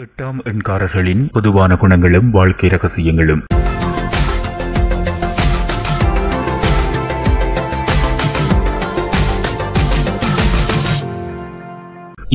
எட்டாம் எண்காரர்களின் பொதுவான குணங்களும் வாழ்க்கை ரகசியங்களும்.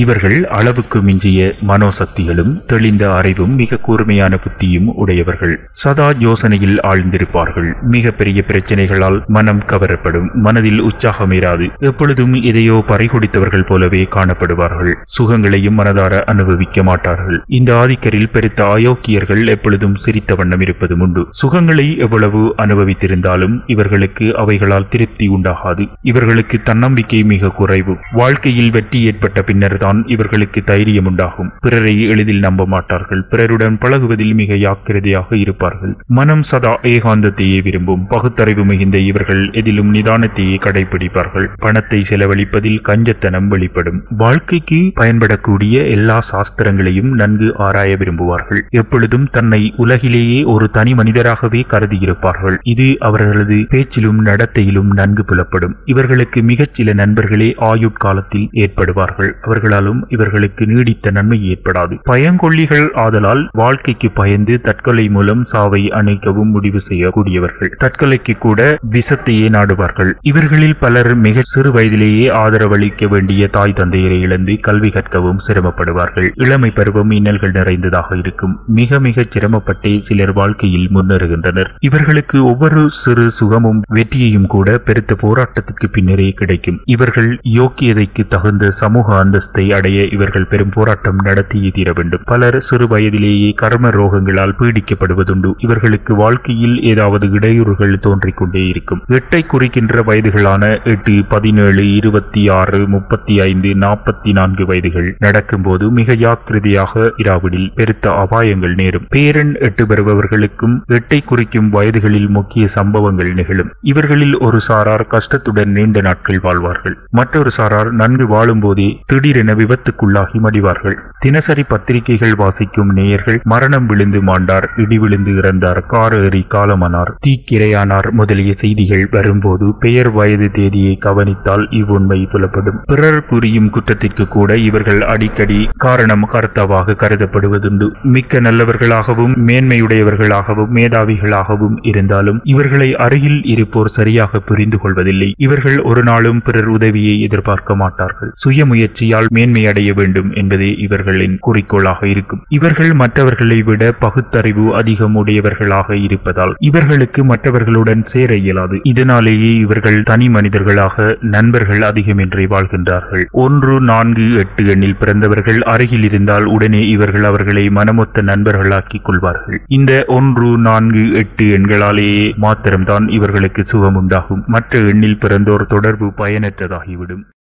இவர்கள் அளவுக்கு மிஞ்சிய மனோசக்திகளும் தெளிந்த அறிவும் மிக கூர்மையான புத்தியும் உடையவர்கள். சதா யோசனையில் ஆழ்ந்திருப்பார்கள். மிக பெரிய பிரச்சனைகளால் மனம் கவரப்படும். மனதில் உற்சாகம் இராது. எப்பொழுதும் எதையோ பறிகொடித்தவர்கள் போலவே காணப்படுவார்கள். சுகங்களையும் மனதார அனுபவிக்க மாட்டார்கள். இந்த ஆதிக்கரில் பெருத்த அயோக்கியர்கள் எப்பொழுதும் சிரித்த வண்ணம் இருப்பதும் உண்டு. சுகங்களை எவ்வளவு அனுபவித்திருந்தாலும் இவர்களுக்கு அவைகளால் திருப்தி உண்டாகாது. இவர்களுக்கு தன்னம்பிக்கை மிக குறைவு. வாழ்க்கையில் வெற்றி ஏற்பட்ட பின்னர் தான் இவர்களுக்கு தைரியம் உண்டாகும் பிறரை எளிதில் நம்ப மாட்டார்கள். பிறருடன் பழகுவதில் மிக யாக்கிரதையாக இருப்பார்கள். மனம் சதா ஏகாந்தத்தையே விரும்பும். பகுத்தறிவு மிகுந்த இவர்கள் எதிலும் நிதானத்தையே கடைபிடிப்பார்கள். பணத்தை செலவழிப்பதில் கஞ்சத்தனம் வெளிப்படும். வாழ்க்கைக்கு பயன்படக்கூடிய எல்லா சாஸ்திரங்களையும் நன்கு ஆராய விரும்புவார்கள். எப்பொழுதும் தன்னை உலகிலேயே ஒரு தனி மனிதராகவே கருதியிருப்பார்கள். இது அவர்களது பேச்சிலும் நடத்தையிலும் நன்கு புலப்படும். இவர்களுக்கு மிகச் சில நண்பர்களே ஆயுட்காலத்தில் ஏற்படுவார்கள். அவர்களாலும் இவர்களுக்கு நீடித்த நன்மை ஏற்படாது. பயங்கொள்ளிகள் ஆதலால் வாழ்க்கைக்கு பயந்து தற்கொலை மூலம் சாவை அணைக்கவும் முடிவு செய்யக்கூடியவர்கள். தற்கொலைக்கு கூட விஷத்தையே நாடுவார்கள். இவர்களில் பலர் மிக சிறு வயதிலேயே ஆதரவளிக்க வேண்டிய தாய் தந்தையரை இழந்து கல்வி கற்கவும் சிரமப்படுவார்கள். இளமை பருவம் இன்னல்கள் நிறைந்ததாக இருக்கும். மிக மிக சிரமப்பட்டே சிலர் வாழ்க்கையில் முன்னேறுகின்றனர். இவர்களுக்கு ஒவ்வொரு சிறு சுகமும் வெற்றியையும் கூட பெருத்த போராட்டத்துக்கு பின்னரே கிடைக்கும். இவர்கள் யோக்கியதைக்கு தகுந்த சமூக அந்தஸ்தை அடைய இவர்கள் பெரும் போராட்டம் நடத்தியே தீர வேண்டும். பலர் சிறு வயதிலேயே கர்ம ரோகங்களால் பீடிக்கப்படுவதுண்டு. இவர்களுக்கு வாழ்க்கையில் ஏதாவது இடையூறுகள் தோன்றிக்கொண்டே இருக்கும். எட்டை குறிக்கின்ற வயதுகளான எட்டு பதினேழு இருபத்தி ஆறு முப்பத்தி ஐந்து நாற்பத்தி நான்கு வயதுகள் நடக்கும்போது மிக ஜாக்கிரதையாக இராவிடில் பெருத்த அபாயங்கள் நேரும். பேரன் எட்டு பெறுபவர்களுக்கும் எட்டை குறிக்கும் வயதுகளில் முக்கிய சம்பவங்கள் நிகழும். இவர்களில் ஒரு சாரார் கஷ்டத்துடன் நீண்ட நாட்கள் வாழ்வார்கள். மற்றொரு சாரார் நன்கு வாழும்போதே திடீரென விபத்துக்குள்ளாகி மடிவார்கள். தினசரி பத்திரிகைகள் வாசிக்கும் நேயர்கள் மரணம் விழுந்து மாண்டார் இடி விழுந்து இறந்தார் கார் ஏறி காலமானார். தீக்கிரையானார் முதலிய செய்திகள் வரும்போது பெயர் வயது தேதியை கவனித்தால் இவ்வுண்மை புலப்படும் பிறர் புரியும் குற்றத்திற்கு கூட இவர்கள் அடிக்கடி காரணம் கர்த்தாவாக கருதப்படுவதுண்டு. மிக்க நல்லவர்களாகவும் மேன்மையுடையவர்களாகவும் மேதாவிகளாகவும் இருந்தாலும் இவர்களை அருகில் இருப்போர் சரியாக புரிந்து கொள்வதில்லை. இவர்கள் ஒரு நாளும் பிறர் உதவியை எதிர்பார்க்க மாட்டார்கள். சுய முயற்சியால் மேன்மை அடைய வேண்டும் என்பதே இவர்களின் குறிக்கோளாக இருக்கும். இவர்கள் மற்றவர்களை விட பகுத்தறிவு அதிகம் உடையவர்களாக இருப்பதால் இவர்களுக்கு மற்றவர்களுடன் சேர இயலாது. இதனாலேயே இவர்கள் தனி மனிதர்களாக நண்பர்கள் அதிகமின்றி வாழ்கின்றார்கள். ஒன்று நான்கு எட்டு எண்ணில் பிறந்தவர்கள் அருகில் இருந்தால் உடனே இவர்கள் அவர்களை மனமொத்த நண்பர்களாக்கிக் கொள்வார்கள். இந்த ஒன்று நான்கு எட்டு எண்களாலேயே மாத்திரம்தான் இவர்களுக்கு சுகம் உண்டாகும் மற்ற எண்ணில் பிறந்தோர் தொடர்பு பயனற்றதாகிவிடும்.